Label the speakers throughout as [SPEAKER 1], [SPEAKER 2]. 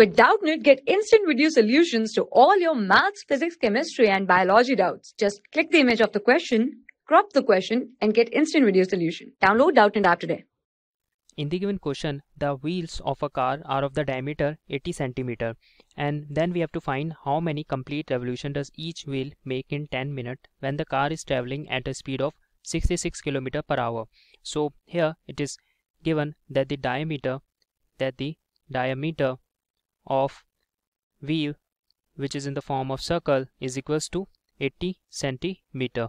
[SPEAKER 1] With Doubtnut, get instant video solutions to all your maths, physics, chemistry, and biology doubts. Just click the image of the question, crop the question, and get instant video solution. Download Doubtnut app today.
[SPEAKER 2] In the given question, the wheels of a car are of the diameter 80 centimeter and then we have to find how many complete revolution does each wheel make in 10 minutes when the car is traveling at a speed of 66 km per hour. So here it is given that the diameter that the diameter of wheel which is in the form of circle is equals to 80 centimeter.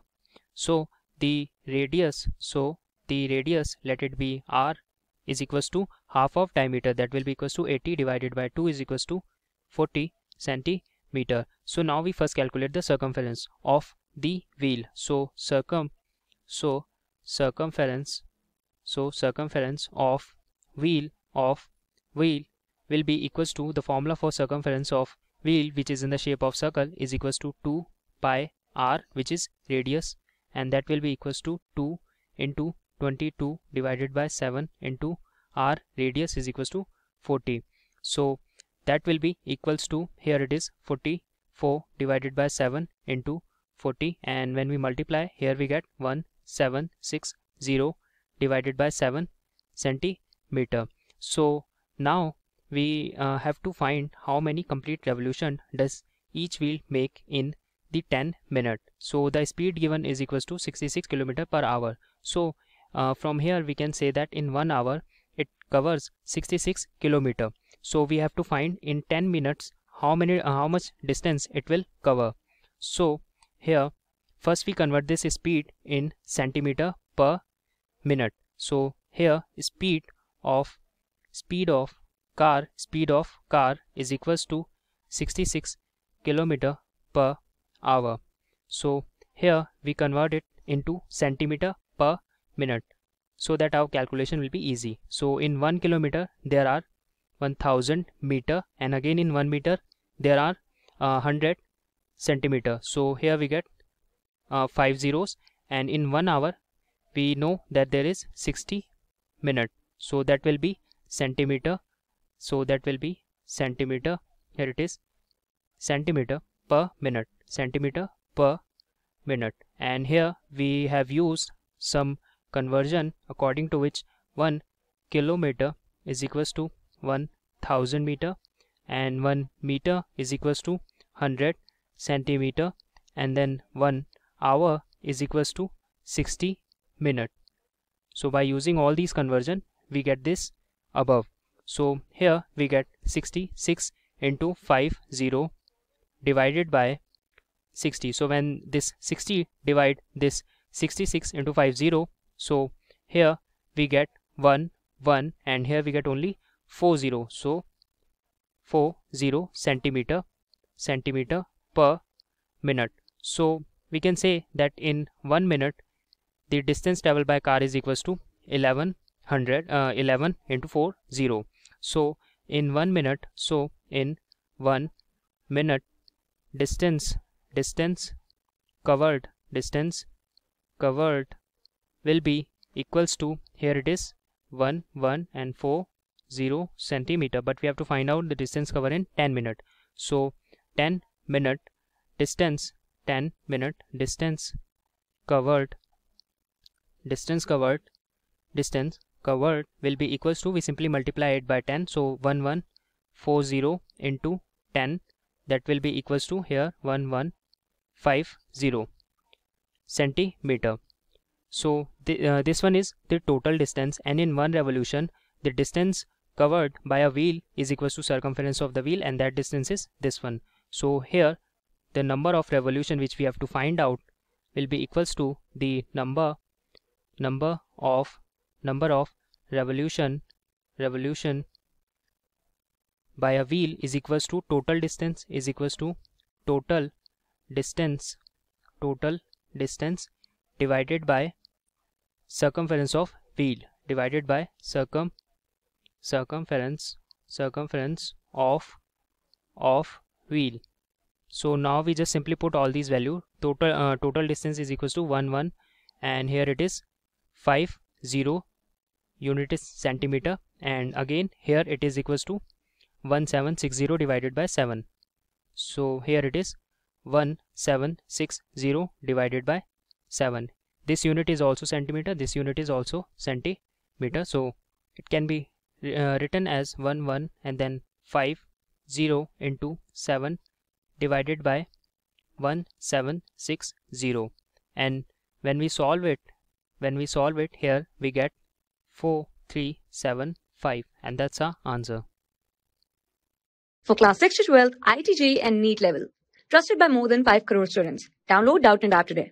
[SPEAKER 2] So the radius so the radius let it be r is equals to half of diameter. That will be equals to 80 divided by 2 is equals to 40 centimeter. So now we first calculate the circumference of the wheel. So circum so circumference so circumference of wheel of wheel will be equals to the formula for circumference of wheel which is in the shape of circle is equals to 2 pi r which is radius and that will be equals to 2 into 22 divided by 7 into r radius is equals to 40 so that will be equals to here it is 44 divided by 7 into 40 and when we multiply here we get 1760 divided by 7 centimeter. So now we uh, have to find how many complete revolution does each wheel make in the 10 minute. So the speed given is equals to 66 kilometer per hour. So uh, from here we can say that in one hour it covers 66 kilometer. So we have to find in 10 minutes how many uh, how much distance it will cover. So here first we convert this speed in centimeter per minute. So here speed of speed of car speed of car is equals to 66 kilometer per hour. So here we convert it into centimeter per minute so that our calculation will be easy. So in 1 kilometer there are 1000 meter and again in 1 meter there are uh, 100 centimeter. So here we get uh, 5 zeros and in 1 hour we know that there is 60 minute. So that will be centimeter so that will be centimeter here it is centimeter per minute centimeter per minute. And here we have used some conversion according to which 1 kilometer is equals to 1000 meter and 1 meter is equals to 100 centimeter and then 1 hour is equals to 60 minute. So by using all these conversion we get this above so here we get 66 into 50 divided by 60. So when this 60 divide this 66 into 50, so here we get 1, 1 and here we get only 40. So 40 centimeter centimeter per minute. So we can say that in 1 minute the distance traveled by car is equals to 1100 uh, 11 into 4 0 so in one minute so in one minute distance distance covered distance covered will be equals to here it is 1 1 and 4 0 centimeter. But we have to find out the distance covered in 10 minute. So 10 minute distance 10 minute distance covered distance covered distance covered will be equals to we simply multiply it by 10 so 1140 into 10 that will be equals to here 1150 centimeter. So the, uh, this one is the total distance and in one revolution the distance covered by a wheel is equals to circumference of the wheel and that distance is this one. So here the number of revolution which we have to find out will be equals to the number number of number of revolution revolution by a wheel is equals to total distance is equals to total distance total distance divided by circumference of wheel divided by circum circumference circumference of of wheel. So now we just simply put all these value total uh, total distance is equals to 1 1 and here it is 5 0 unit is centimeter and again here it is equals to 1760 divided by 7 so here it is 1760 divided by 7 this unit is also centimeter this unit is also centimeter. So it can be uh, written as 1 1 and then 5 0 into 7 divided by 1760 and when we solve it when we solve it here we get 4375 and that's our answer.
[SPEAKER 1] For class 6 to 12 IIT JEE and NEET level. Trusted by more than 5 crore students. Download Doubtnut App today